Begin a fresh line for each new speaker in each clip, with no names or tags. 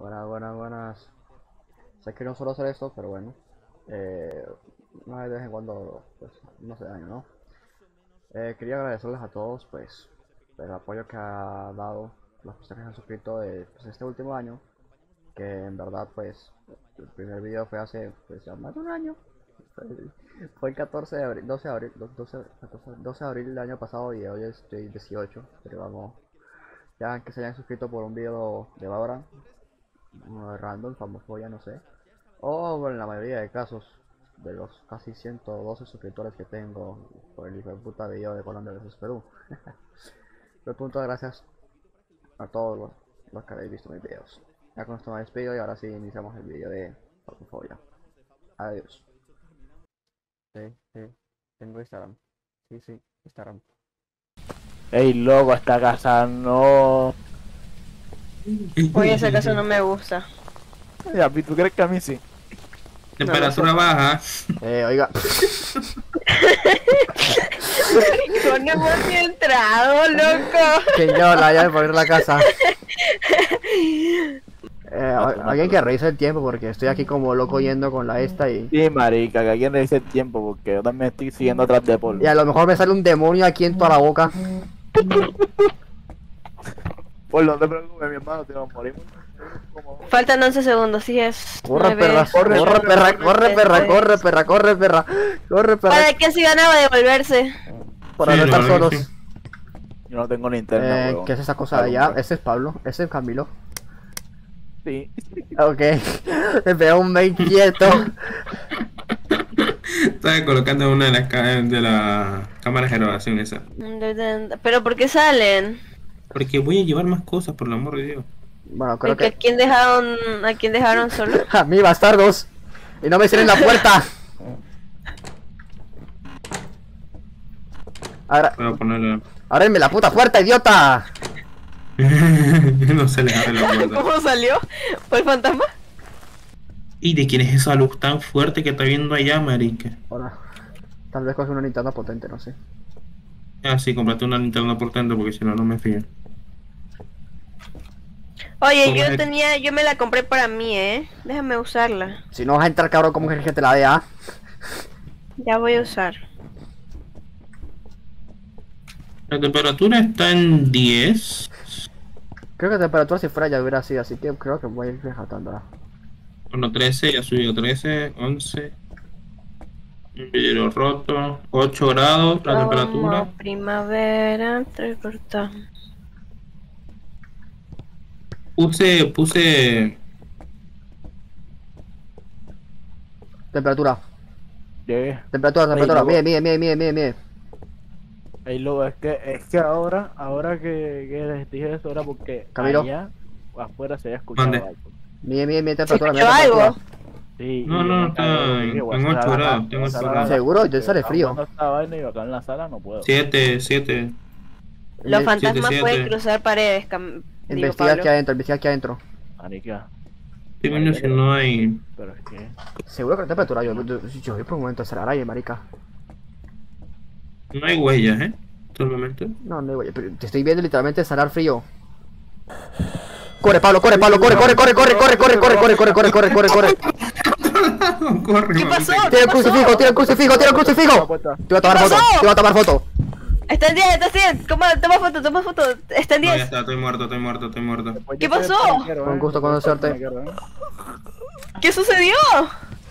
Buenas, buenas, buenas. Sé que no suelo hacer esto, pero bueno. Eh, de vez en cuando, pues, no hace daño, ¿no? Eh, quería agradecerles a todos, pues, el apoyo que ha dado las personas que han suscrito de, pues, este último año. Que en verdad, pues, el primer video fue hace, pues, ya más de un año. Fue, el 14 de abril, 12 de abril, 12, 14, 12 de abril del año pasado y hoy estoy 18. Pero vamos, ya que se hayan suscrito por un video de Valorant, random, famoso ya no sé. O bueno, en la mayoría de casos, de los casi 112 suscriptores que tengo por el hijo de puta video de Colombia vs Perú. Pero punto gracias a todos los, los, que habéis visto mis videos. Ya con esto me despido y ahora sí iniciamos el video de Photofobia. Adiós. Sí, sí, tengo Instagram. Sí, sí, Instagram.
Ey, loco, esta casa no.
Oye, esa casa no me gusta.
Ya, ¿tú crees que a mí sí?
Temperatura baja.
Eh, oiga.
Con hemos ni entrado, loco.
Que yo la llave para ir a la casa. Eh, o- alguien que revise el tiempo porque estoy aquí como loco yendo con la esta y...
Sí, marica, que alguien le dice el tiempo porque yo también estoy siguiendo atrás de Paul.
Y a lo mejor me sale un demonio aquí en toda la boca.
Paul, no te preocupes, mi hermano, te vamos a morir. Como...
Faltan 11 segundos, sí es.
Corre perra, corre, corre perra, corre perra, corre perra, corre perra, corre perra.
¿Para qué si ganaba devolverse?
Para
Sí,
no estar
que
solos.
sí.
Yo no tengo linterna,
Eh,
huevón.
¿Qué es esa cosa de allá? Ese es Pablo, ese es Camilo.
Sí.
Ok, me pegó un main quieto.
Estaba colocando una de las de las cámaras de grabación esa.
¿Pero por qué salen?
Porque voy a llevar más cosas, por el amor de Dios.
Bueno, creo
Porque ¿A
que...
quién dejaron, a quién dejaron solo?
A mí, bastardos. Y no me cierren la puerta. Ahora,
Voy a ponerle.
ábrenme la puta puerta, idiota.
no se le abre la puerta.
¿Cómo salió? ¿Fue el fantasma?
¿Y de quién es esa luz tan fuerte que está viendo allá, marica?
Ahora, tal vez coge una linterna potente, no sé.
Ah, sí, comprate una linterna portante porque si no, no me fío.
Oye,
¿Cómo
yo
es?
tenía, yo me la compré para mí, ¿eh? Déjame usarla.
Si no vas a entrar, cabrón, ¿cómo quieres que te la dé, ah?
Ya voy a usar.
La temperatura está en 10.
Creo que la temperatura si fuera ya hubiera sido, así que creo que voy a ir resaltándola.
Bueno, 13, ya subió 13, 11. Un vidrio roto, 8 grados la temperatura.
Como primavera, recorta.
Puse, puse.
Temperatura,
Llegué.
temperatura, temperatura. Mire, mire, mire, mire, mire, mire.
Ey, loco, es que, es que ahora, ahora que, que les dije eso era porque
Camilo.
allá afuera se había escuchado
¿Dónde?
algo.
Mire, mire, mire,
¿Se
temperatura, mire,
escuchó algo?
Sí,
No,
y
no, está en-
dije, voy a
en
cerrar
ocho
la
grados, tengo
a la
Seguro, yo sale frío.
aguantando esta vaina y acá en la sala no puedo.
7, 7.
Los fantasmas pueden cruzar paredes,
Investiga aquí adentro, investiga aquí adentro.
Marica,
Estoy viendo si no hay.
pero es que...
Seguro que la temperatura, yo, yo, yo por un momento cerrar ahí, marica.
No hay huellas, ¿eh? Hasta el momento.
No, no, güey, pero te estoy viendo literalmente salar frío. Corre, Pablo, corre, Pablo, corre, corre, corre, corre, corre, corre, corre, corre, corre, corre, corre, corre, corre.
Corre,
¿Qué pasó?
Tira el crucifijo, tira el crucifijo, tira el crucifijo. Te voy a tomar
¿Qué
foto, te voy a tomar foto.
Está en 10, está en 10. Toma, toma foto, toma foto. Está en
No, ya
10.
está, estoy muerto, estoy muerto, estoy muerto.
¿Qué pasó?
Con
¿eh?
gusto conocerte.
¿eh?
¿Qué sucedió?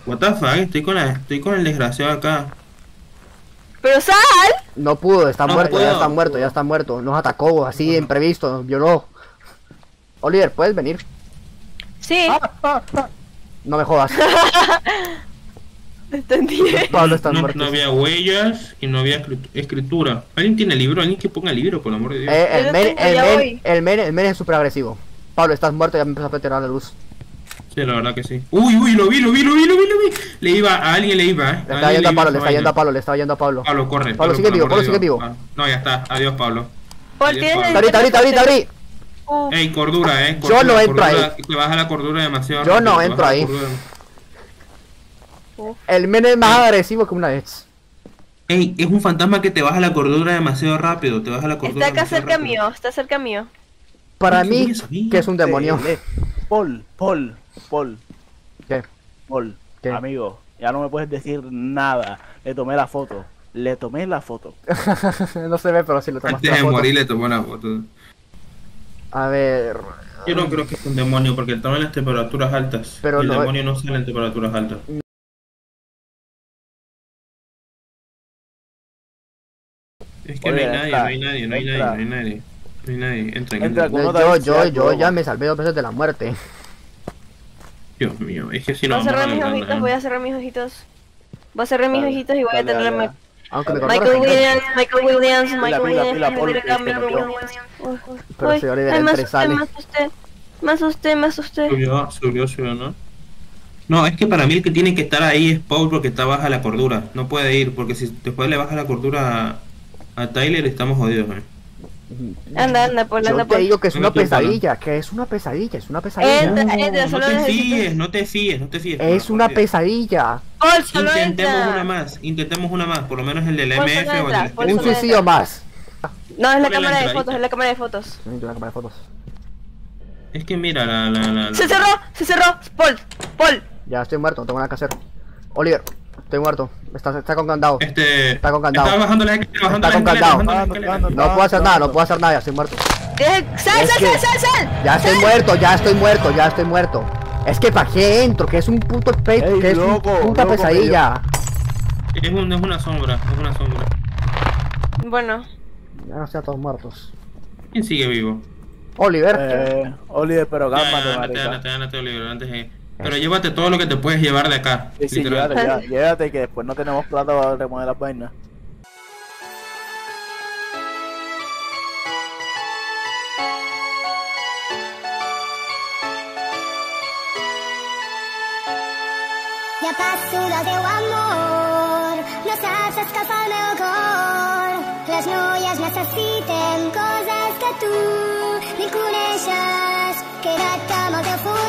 What the fuck, estoy con, la, estoy con el desgraciado acá.
Pero sal.
No pudo, está
No
muerto, ya
puedo.
está muerto, ya está muerto. Nos atacó así imprevisto, nos violó. Oliver, ¿puedes venir?
Sí,
No me jodas.
está en 10.
Pablo está
No,
muerto.
no había huellas y no había escrit- escritura. ¿Alguien tiene libro? ¿Alguien que ponga libro, por el amor de Dios?
Eh, el men, el men, el men, el men es súper agresivo. Pablo, estás muerto, ya me empezó a petear la luz.
Sí, la verdad que sí. Uy, uy, lo vi, lo vi, lo vi, lo vi, lo vi. Le iba, a alguien le iba, ¿eh?
Le
A
está
alguien
yendo a Pablo, le está yendo a Pablo, le está yendo a Pablo.
Pablo, corre.
Pablo, sigue vivo, Pablo, sigue vivo.
Ah, no, ya está. Adiós, Pablo. Adiós, Pablo.
Ahorita, ahorita, ahorita, ahorita.
Ey, cordura, eh.
Yo
Cordura,
no entro
cordura,
ahí.
Te baja la cordura demasiado.
Yo no
rápido, te
entro
la
ahí. El men es más agresivo que una ex.
Ey, es un fantasma que te baja la cordura demasiado rápido. Te baja la cordura
Está acá cerca
rápido.
mío, está cerca mío.
Para mí, que es un demonio.
Le- Paul, Paul, Paul,
¿Qué?
Paul,
¿Qué?
amigo, ya no me puedes decir nada. Le tomé la foto, le tomé la foto.
no se ve, pero sí lo tomaste
Antes
la
de
foto.
morir le tomó una foto.
A ver.
Yo no creo que es un demonio porque estaba en las temperaturas altas.
Pero
y el
no-
demonio no sale en temperaturas altas. Es que
Oye,
no hay nadie, no hay nadie, no hay nadie, no hay nadie. No hay nadie. Entren,
Entra
yo, yo, yo ya me salvé dos veces de la muerte.
Dios mío, es que si
Voy
no
a
vamos
cerrar
a
mis ojitos, voy a cerrar mis ojitos. Voy a cerrar mis ojitos y voy a tener a Ma-
Aunque me
Michael Williams, Michael Williams, Michael Williams.
pila,
Michael Williams.
Pero
uy. asusté,
sale.
me asusté. Me asusté, me asusté.
Subió, subió, subió, ¿no? No, es que para mí el que tiene que estar ahí es Paul porque está baja la cordura. No puede ir porque si después le baja la cordura a, a Tyler estamos jodidos, ¿eh?
Anda, anda, Paul, anda,
Yo te
Paul.
digo que es
No
una pesadilla, que es una pesadilla, es una pesadilla.
Entra,
No,
entra,
no
solo
te fíes, no te fíes, no te fíes.
Es
por
una pesadilla.
Paul, solo
Intentemos una
entra.
más, intentemos una más, por lo menos el del
Paul,
MF
solo
o el
entra,
del
Paul,
Un suicidio
entra.
más.
No, es la cámara de fotos, es la cámara de fotos.
Necesito una cámara de fotos.
Es que mira, la, la, la, la-
Se cerró, se cerró. Paul, Paul.
Ya estoy muerto, no tengo nada que hacer. Oliver, estoy muerto. Está, está con candado.
Este...
Está con candado.
Está bajando la escalera, bajando
Está
la
con
escalera,
candado.
bajando la escalera.
No puedo hacer nada, no puedo hacer nada, ya estoy muerto.
Sal, sal, sal, sal, sal.
Ya estoy muerto, ya estoy muerto, ya estoy muerto. Es que para qué entro, que es un puto pe
Ey,
que es un
loco,
puta
loco,
pesadilla.
Es, un- es una sombra, es una sombra.
Bueno,
Ya no están todos muertos.
¿Quién sigue vivo?
Oliver,
Eh, Oliver, pero
ándate,
marica.
ándate, ándate, Oliver, antes de... Pero llévate todo lo que te puedes llevar de acá,
Sí, sí, llévate, que después no tenemos plata para remover las vainas.
que passo del teu amor. No saps escalfar el meu cor. Les noies necessitem coses que tu ni coneixes. Queda't amb el teu futur.